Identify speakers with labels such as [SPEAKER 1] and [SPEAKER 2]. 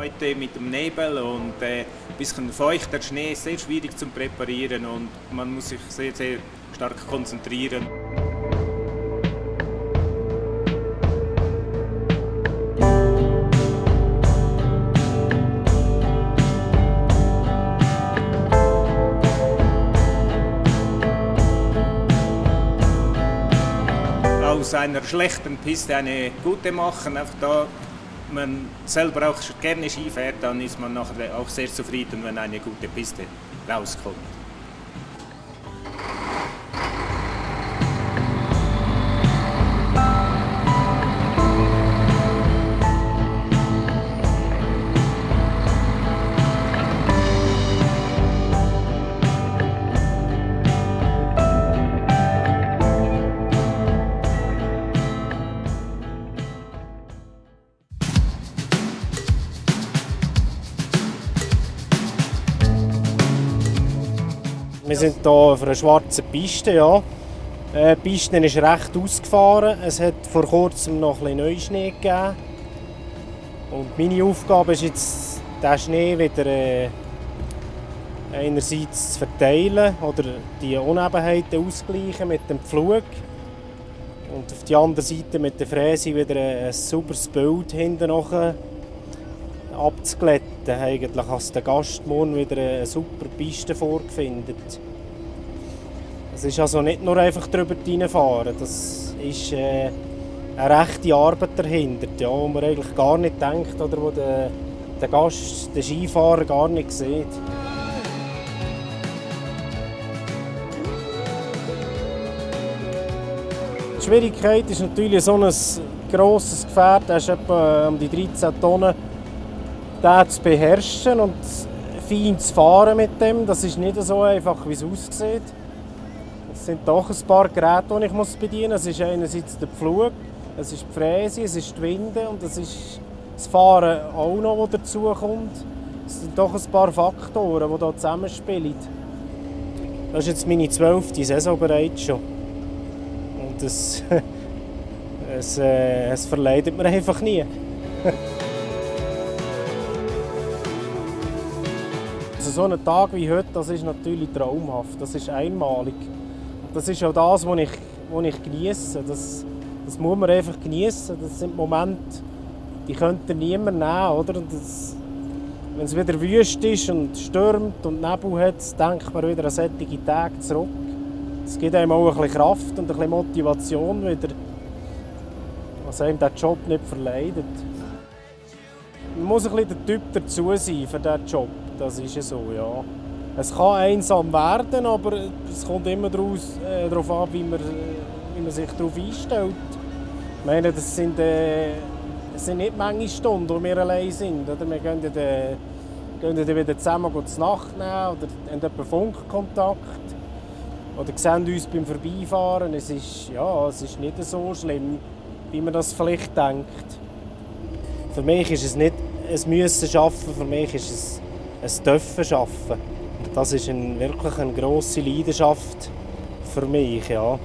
[SPEAKER 1] Heute mit dem Nebel und äh, ein bisschen feuchter Schnee sehr schwierig zu präparieren und man muss sich sehr, sehr stark konzentrieren. aus einer schlechten Piste eine gute machen. Einfach da man selber auch gerne Ski fährt, dann ist man nachher auch sehr zufrieden, wenn eine gute Piste rauskommt.
[SPEAKER 2] Wir sind hier auf einer schwarzen Piste. Ja. Äh, die Piste ist recht ausgefahren. Es hat vor kurzem noch ein bisschen Neuschnee gegeben. Und meine Aufgabe ist jetzt, diesen Schnee wieder äh, einerseits zu verteilen oder die Unebenheiten auszugleichen mit dem Pflug. Und auf der anderen Seite mit der Fräse wieder ein sauberes Bild hinten nachher abzuglätten, eigentlich, dass der Gast morgen wieder eine super Piste vorfindet. Es ist also nicht nur einfach drüber reinfahren, das ist äh, eine rechte Arbeit dahinter, ja, wo man eigentlich gar nicht denkt oder wo der, der Gast, der Skifahrer gar nicht sieht. Die Schwierigkeit ist natürlich so ein grosses Gefährt, das ist etwa um die 13 Tonnen den zu beherrschen und fein zu fahren mit dem. Das ist nicht so einfach, wie es aussieht. Es sind doch ein paar Geräte, die ich bedienen muss. Es ist einerseits der Pflug, es ist die Fräse, es ist die Winde und es ist das Fahren auch noch, das dazukommt. Es sind doch ein paar Faktoren, die hier zusammenspielen. Das ist jetzt meine zwölfte Saison bereits schon. Und es, es, äh, es verleidet mir einfach nie. Also so ein Tag wie heute, das ist natürlich traumhaft, das ist einmalig. Das ist auch das, was ich, was ich genieße. Das, das muss man einfach genießen. Das sind Momente, die könnte niemand nehmen, oder? Das, wenn es wieder wüst ist und stürmt und Nebel hat, denkt man wieder an solche Tage zurück. Es gibt einem auch ein bisschen Kraft und ein bisschen Motivation wieder, was einem diesen Job nicht verleidet. Man muss ein bisschen der Typ dazu sein für diesen Job das ist so, ja. Es kann einsam werden, aber es kommt immer daraus, äh, darauf an, wie man, wie man sich darauf einstellt. Ich meine, das sind, äh, das sind nicht manche Stunden, wo wir allein sind. Oder? Wir gehen dann, gehen dann wieder zusammen zu Nacht nehmen oder haben etwa Funkkontakt. Oder sehen uns beim Vorbeifahren. Es ist, ja, es ist nicht so schlimm, wie man das vielleicht denkt. Für mich ist es nicht ein Müssen schaffen, für mich ist es ein Dürfen arbeiten. Das ist ein, wirklich eine grosse Leidenschaft für mich. Ja.